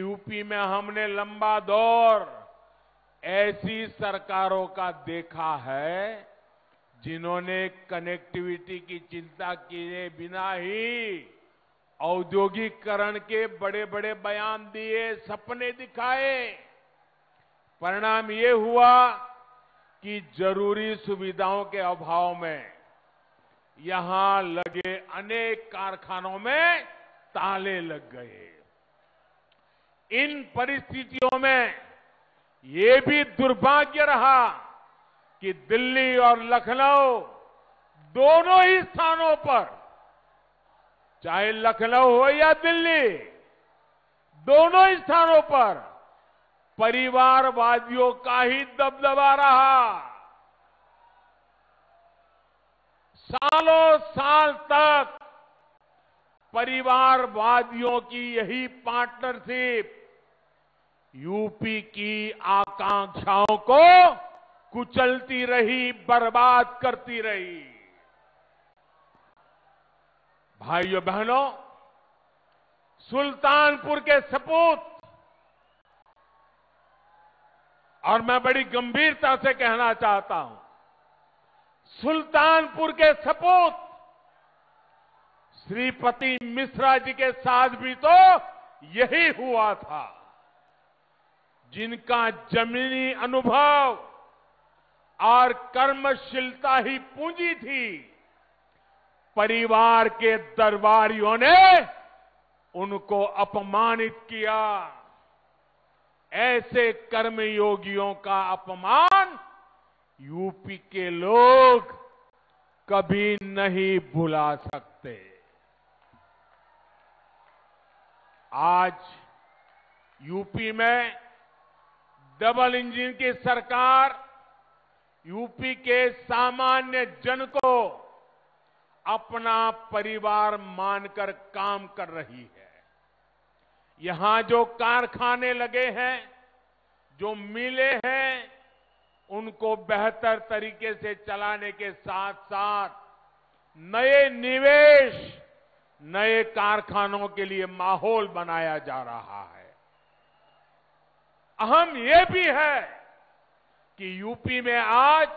UP में हमने लंबा दौर ऐसी सरकारों का देखा है, जिन्होंने कनेक्टिविटी की चिंता किए बिना ही औद्योगिकरण के बड़े बड़े बयान दिए, सपने दिखाए। परिणाम ये हुआ कि ज़रूरी सुविधाओं के अभाव में यहाँ लगे अनेक कारखानों में ताले लग गए। इन परिस्थितियों में ये भी दुर्भाग्य रहा कि दिल्ली और लखनऊ दोनों ही स्थानों पर, चाहे लखनऊ हो या दिल्ली, दोनों ही स्थानों पर परिवारवादियों का ही दबदबा रहा। सालों साल तक परिवारवादियों की यही पार्टनरशिप यूपी की आकांक्षाओं को कुचलती रही, बर्बाद करती रही। भाइयों, बहनों, सुल्तानपुर के सपूत, और मैं बड़ी गंभीरता से कहना चाहता हूँ, सुल्तानपुर के सपूत श्रीपति मिश्रा जी के साथ भी तो यही हुआ था। जिनका जमीनी अनुभव और कर्मशीलता ही पूंजी थी, परिवार के दरबारियों ने उनको अपमानित किया। ऐसे कर्मयोगियों का अपमान यूपी के लोग कभी नहीं भुला सकते। आज यूपी में डबल इंजन की सरकार यूपी के सामान्य जन को अपना परिवार मानकर काम कर रही है। यहाँ जो कारखाने लगे हैं, जो मिले हैं, उनको बेहतर तरीके से चलाने के साथ साथ नए निवेश नए कारखानों के लिए माहौल बनाया जा रहा है। अहम यह भी है कि यूपी में आज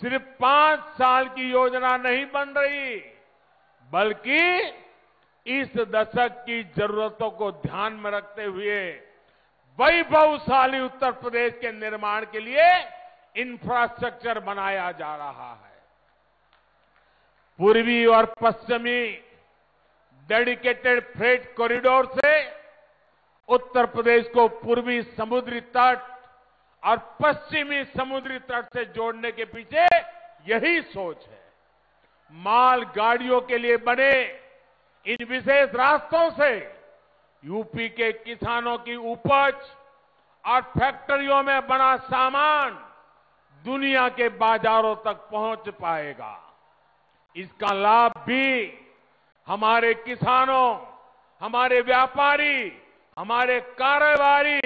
सिर्फ़ पाँच साल की योजना नहीं बन रही, बल्कि इस दशक की जरूरतों को ध्यान में रखते हुए वैभवशाली उत्तर प्रदेश के निर्माण के लिए इंफ्रास्ट्रक्चर बनाया जा रहा है। पूर्वी और पश्चिमी डेडिकेटेड फ्रेट कॉरिडोर से उत्तर प्रदेश को पूर्वी समुद्री तट और पश्चिमी समुद्री तट से जोड़ने के पीछे यही सोच है। माल गाड़ियों के लिए बने इन विशेष रास्तों से यूपी के किसानों की उपज और फैक्ट्रियों में बना सामान दुनिया के बाजारों तक पहुँच पाएगा। इसका लाभ भी हमारे किसानों, हमारे व्यापारी, हमारे कारोबारी,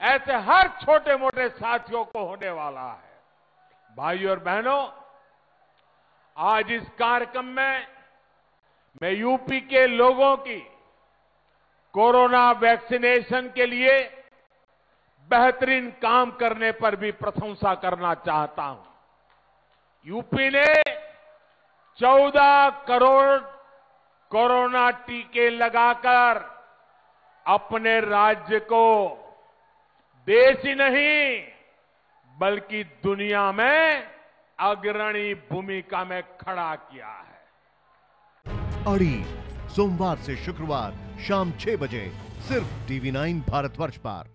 ऐसे हर छोटे मोटे साथियों को होने वाला है। भाइयों और बहनों, आज इस कार्यक्रम में मैं यूपी के लोगों की कोरोना वैक्सीनेशन के लिए बेहतरीन काम करने पर भी प्रशंसा करना चाहता हूँ। यूपी ने 14 करोड़ कोरोना टीके लगाकर अपने राज्य को देश ही नहीं, बल्कि दुनिया में अग्रणी भूमिका में खड़ा किया है। अड़ी, सोमवार से शुक्रवार शाम छह बजे, सिर्फ़ टीवी नाइन भारतवर्ष पर।